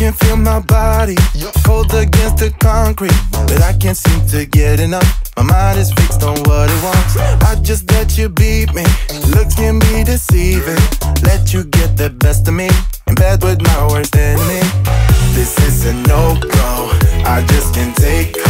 can feel my body Cold against the concrete But I can't seem to get enough. My mind is fixed on what it wants. I just let you beat me Looks can be deceiving. Let you get the best of me In bed with my worst enemy. This is a no-go I just can't take